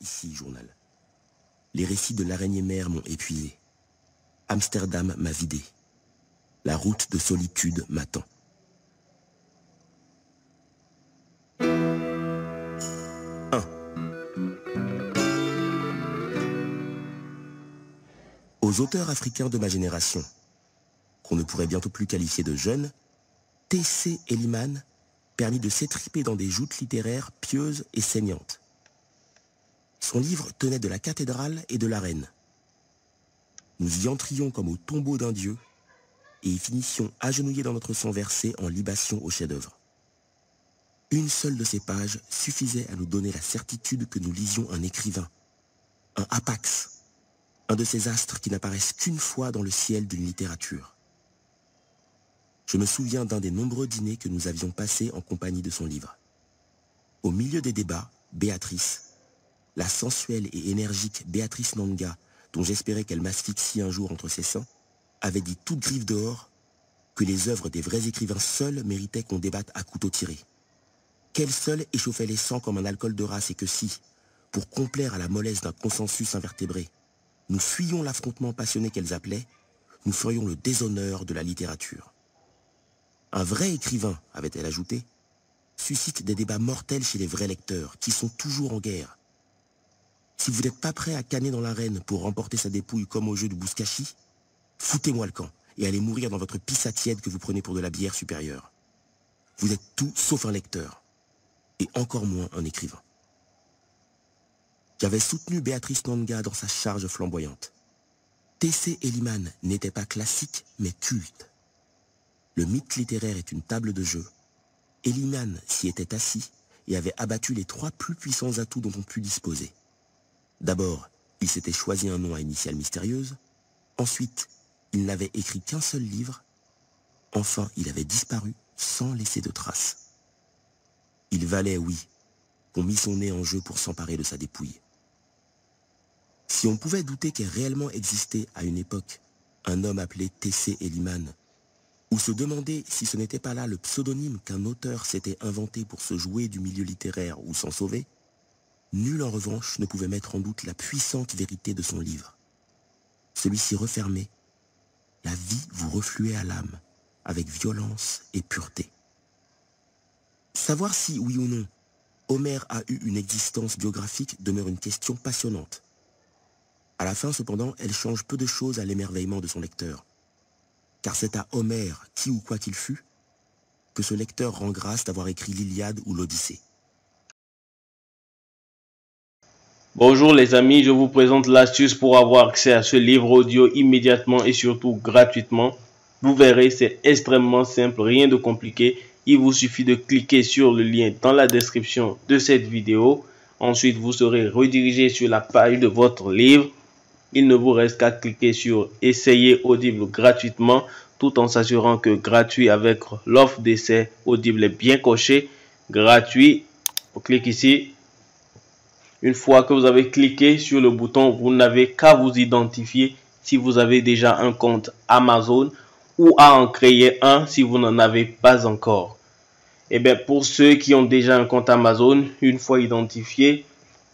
ici, journal. Les récits de l'araignée mère m'ont épuisé. Amsterdam m'a vidé. La route de solitude m'attend. Aux auteurs africains de ma génération, qu'on ne pourrait bientôt plus qualifier de jeunes, T.C. Eliman permit de s'étriper dans des joutes littéraires pieuses et saignantes. Son livre tenait de la cathédrale et de l'arène. Nous y entrions comme au tombeau d'un dieu et y finissions agenouillés dans notre sang versé en libation au chef-d'œuvre. Une seule de ces pages suffisait à nous donner la certitude que nous lisions un écrivain, un apax, un de ces astres qui n'apparaissent qu'une fois dans le ciel d'une littérature. Je me souviens d'un des nombreux dîners que nous avions passés en compagnie de son livre. Au milieu des débats, Béatrice, la sensuelle et énergique Béatrice Nanga, dont j'espérais qu'elle m'asphyxie un jour entre ses seins, avait dit toute griffe dehors que les œuvres des vrais écrivains seuls méritaient qu'on débatte à couteau tiré. Qu'elle seule échauffait les sangs comme un alcool de race et que si, pour complaire à la mollesse d'un consensus invertébré, nous fuyions l'affrontement passionné qu'elles appelaient, nous ferions le déshonneur de la littérature. Un vrai écrivain, avait-elle ajouté, suscite des débats mortels chez les vrais lecteurs, qui sont toujours en guerre. Si vous n'êtes pas prêt à canner dans l'arène pour remporter sa dépouille comme au jeu de Bouskashi, foutez-moi le camp et allez mourir dans votre pisse tiède que vous prenez pour de la bière supérieure. Vous êtes tout sauf un lecteur, et encore moins un écrivain. J'avais soutenu Béatrice Nanga dans sa charge flamboyante. T.C. Eliman n'était pas classique, mais culte. Le mythe littéraire est une table de jeu. Eliman s'y était assis et avait abattu les trois plus puissants atouts dont on put disposer. D'abord, il s'était choisi un nom à initiale mystérieuse. Ensuite, il n'avait écrit qu'un seul livre. Enfin, il avait disparu sans laisser de traces. Il valait, oui, qu'on mit son nez en jeu pour s'emparer de sa dépouille. Si on pouvait douter qu'ait réellement existé à une époque un homme appelé T.C. Eliman, ou se demander si ce n'était pas là le pseudonyme qu'un auteur s'était inventé pour se jouer du milieu littéraire ou s'en sauver, nul en revanche ne pouvait mettre en doute la puissante vérité de son livre. Celui-ci refermé, la vie vous refluait à l'âme, avec violence et pureté. Savoir si, oui ou non, Homère a eu une existence biographique demeure une question passionnante. À la fin, cependant, elle change peu de choses à l'émerveillement de son lecteur. Car c'est à Homère, qui ou quoi qu'il fût, que ce lecteur rend grâce d'avoir écrit l'Iliade ou l'Odyssée. Bonjour les amis, je vous présente l'astuce pour avoir accès à ce livre audio immédiatement et surtout gratuitement. Vous verrez, c'est extrêmement simple, rien de compliqué. Il vous suffit de cliquer sur le lien dans la description de cette vidéo. Ensuite, vous serez redirigé sur la page de votre livre il ne vous reste qu'à cliquer sur Essayer Audible gratuitement tout en s'assurant que gratuit avec l'offre d'essai Audible est bien coché. Gratuit. On clique ici. Une fois que vous avez cliqué sur le bouton, vous n'avez qu'à vous identifier si vous avez déjà un compte Amazon ou à en créer un si vous n'en avez pas encore. Et eh bien pour ceux qui ont déjà un compte Amazon, une fois identifié,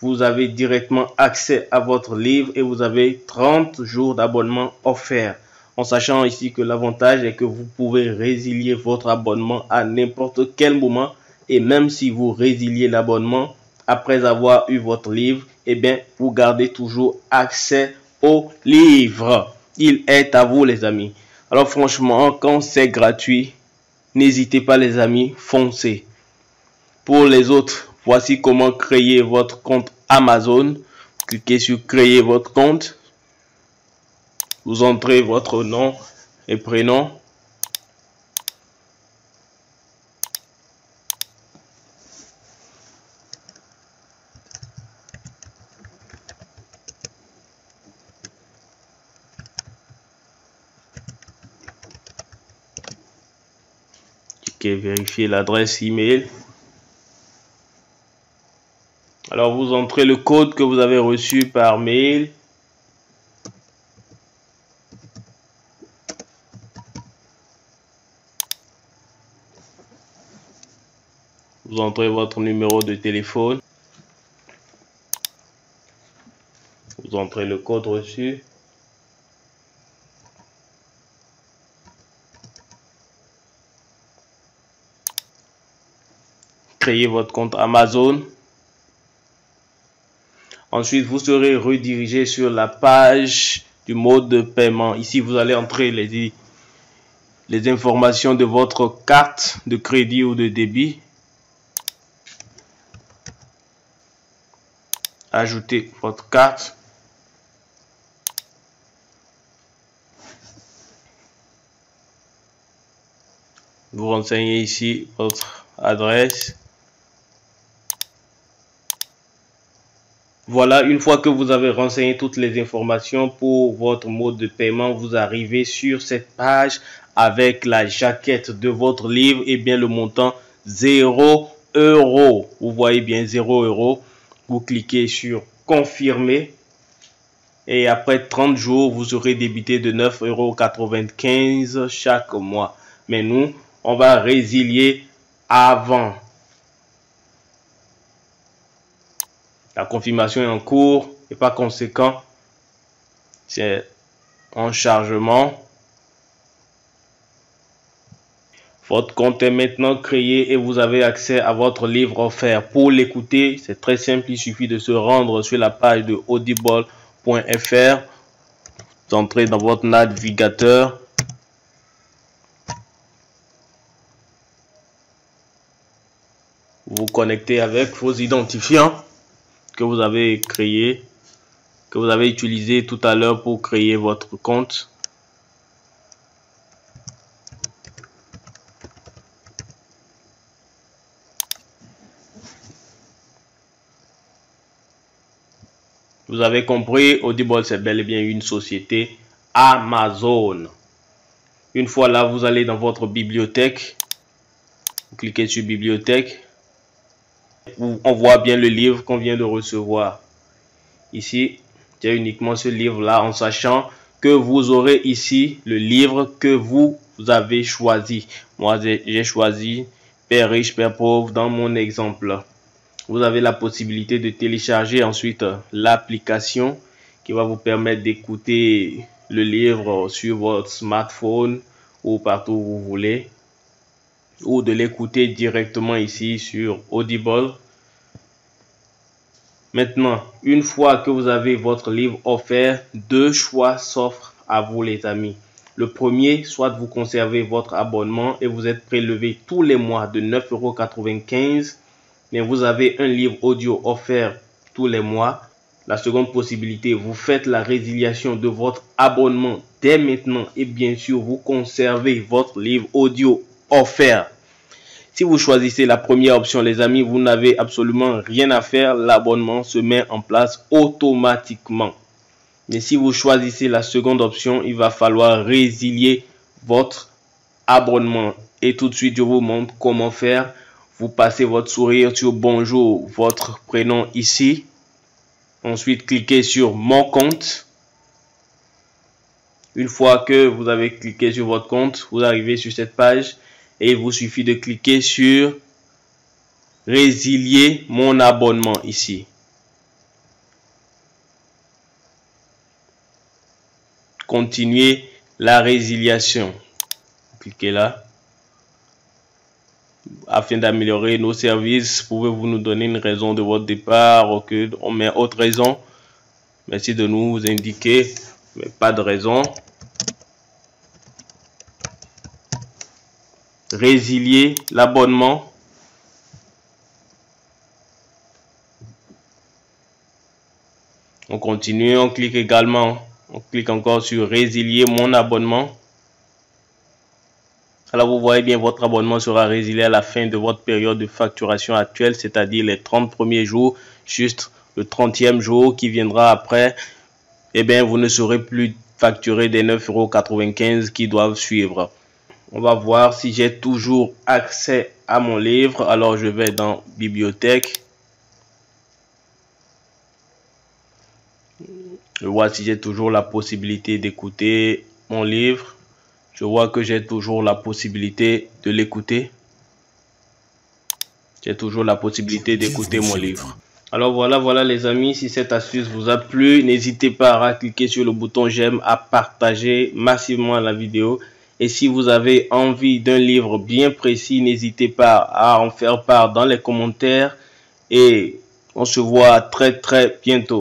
vous avez directement accès à votre livre et vous avez 30 jours d'abonnement offert. En sachant ici que l'avantage est que vous pouvez résilier votre abonnement à n'importe quel moment et même si vous résiliez l'abonnement après avoir eu votre livre, eh bien, vous gardez toujours accès au livre. Il est à vous, les amis. Alors, franchement, quand c'est gratuit, n'hésitez pas, les amis, foncez. Pour les autres, voici comment créer votre compte Amazon. Cliquez sur créer votre compte. Vous entrez votre nom et prénom. Cliquez vérifier l'adresse email. Alors vous entrez le code que vous avez reçu par mail. Vous entrez votre numéro de téléphone. Vous entrez le code reçu. Créez votre compte Amazon. Ensuite, vous serez redirigé sur la page du mode de paiement. Ici, vous allez entrer les, les informations de votre carte de crédit ou de débit. Ajoutez votre carte. Vous renseignez ici votre adresse. Voilà, une fois que vous avez renseigné toutes les informations pour votre mode de paiement, vous arrivez sur cette page avec la jaquette de votre livre et bien le montant 0 euros. Vous voyez bien 0 euros. Vous cliquez sur confirmer et après 30 jours, vous serez débité de 9,95 euros chaque mois. Mais nous, on va résilier avant. La confirmation est en cours et par conséquent, c'est en chargement. Votre compte est maintenant créé et vous avez accès à votre livre offert. Pour l'écouter, c'est très simple. Il suffit de se rendre sur la page de audible.fr. Vous entrez dans votre navigateur. Vous connectez avec vos identifiants que vous avez créé, que vous avez utilisé tout à l'heure pour créer votre compte. Vous avez compris, Audible c'est bel et bien une société Amazon. Une fois là, vous allez dans votre bibliothèque. Vous cliquez sur bibliothèque on voit bien le livre qu'on vient de recevoir. Ici, j'ai uniquement ce livre-là en sachant que vous aurez ici le livre que vous avez choisi. Moi, j'ai choisi Père riche, Père pauvre dans mon exemple. Vous avez la possibilité de télécharger ensuite l'application qui va vous permettre d'écouter le livre sur votre smartphone ou partout où vous voulez ou de l'écouter directement ici sur Audible. Maintenant, une fois que vous avez votre livre offert, deux choix s'offrent à vous les amis. Le premier, soit vous conservez votre abonnement et vous êtes prélevé tous les mois de 9,95€, mais vous avez un livre audio offert tous les mois. La seconde possibilité, vous faites la résiliation de votre abonnement dès maintenant et bien sûr, vous conservez votre livre audio offert. Si vous choisissez la première option, les amis, vous n'avez absolument rien à faire. L'abonnement se met en place automatiquement. Mais si vous choisissez la seconde option, il va falloir résilier votre abonnement. Et tout de suite, je vous montre comment faire. Vous passez votre sourire sur bonjour, votre prénom ici. Ensuite, cliquez sur mon compte. Une fois que vous avez cliqué sur votre compte, vous arrivez sur cette page et il vous suffit de cliquer sur résilier mon abonnement ici. Continuer la résiliation. Cliquez là. Afin d'améliorer nos services, pouvez-vous nous donner une raison de votre départ ou que on autre raison? Merci de nous indiquer, mais pas de raison. Résilier l'abonnement. On continue, on clique également, on clique encore sur résilier mon abonnement. Alors vous voyez bien, votre abonnement sera résilié à la fin de votre période de facturation actuelle, c'est-à-dire les 30 premiers jours, juste le 30e jour qui viendra après, eh bien, vous ne serez plus facturé des 9,95 euros qui doivent suivre. On va voir si j'ai toujours accès à mon livre. Alors, je vais dans Bibliothèque. Je vois si j'ai toujours la possibilité d'écouter mon livre. Je vois que j'ai toujours la possibilité de l'écouter. J'ai toujours la possibilité d'écouter mon livre. Alors voilà, voilà les amis, si cette astuce vous a plu, n'hésitez pas à cliquer sur le bouton j'aime, à partager massivement la vidéo. Et si vous avez envie d'un livre bien précis, n'hésitez pas à en faire part dans les commentaires. Et on se voit très très bientôt.